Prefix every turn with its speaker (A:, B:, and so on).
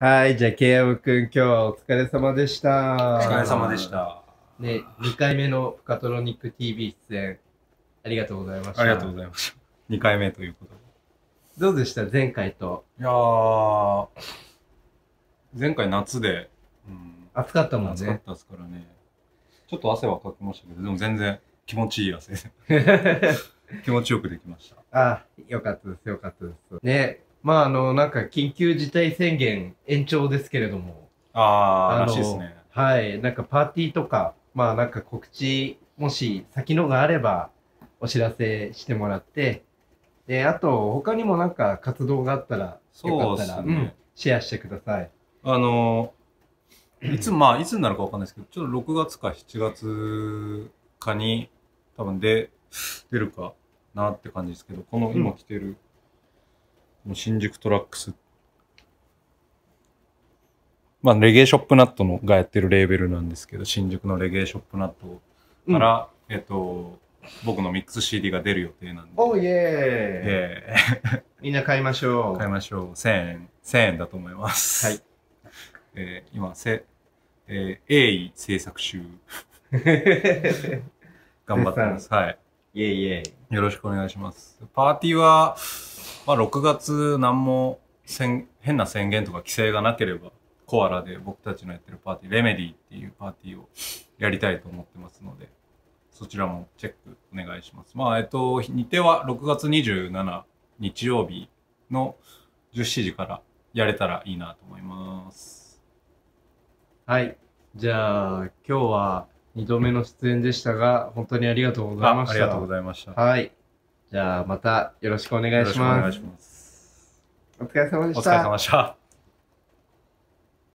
A: はい、じゃあ、ケイヤブくん、今日はお疲れ様でした。
B: お疲れ様でした。
A: ね、2回目のフカトロニック TV 出演、ありがとうございました。
B: ありがとうございました。2回目ということで。
A: どうでした？前回と。
B: いやー、前回夏で、うん、
A: 暑かったもんね。
B: 暑かったですからね。ちょっと汗はかきましたけど、でも全然気持ちいい汗で。気持ちよくできました。
A: あ、よかったです、よかったです。ね、まあ、あの、なんか、緊急事態宣言延長ですけれども、
B: あー、
A: あの
B: らしいですね。
A: はい、なんかパーティーとか、まあなんか告知、もし先のがあればお知らせしてもらって、で、あと他にもなんか活動があったら、よかったら、
B: ですね。
A: シェアしてください。
B: あのー、いつ、まあ、いつになるかわかんないですけど、ちょっと6月か7月かに、多分で、出るかなって感じですけど、この今着てる、この新宿トラックス。まあ、レゲエショップナットのがやってるレーベルなんですけど、新宿のレゲエショップナットから、えっと、僕のミックス CD が出る予定なんで、
A: おーイエーイ、
B: え
A: みんな買いましょ
B: ー、
A: う。
B: 買いましょう。1000円、1000円だと思います。
A: はい。
B: えー今、せ、えー、鋭意制作中、頑張ってます。はい。
A: イエイイエイ。
B: よろしくお願いします。パーティーは、まあ、6月何も宣変な宣言とか規制がなければ、コアラで僕たちのやってるパーティー、レメディっていうパーティーをやりたいと思ってますので、そちらもチェックお願いします。まあ、えっと、日程は6月27日曜日の17時からやれたらいいなと思います。
A: はい。じゃあ、今日は2度目の出演でしたが、本当にありがとうございました。
B: あありがとうございました。
A: はい。じゃあ、またよろしくお願
B: いします。
A: お疲れ様で
B: お疲れ
A: した。
B: 様でした。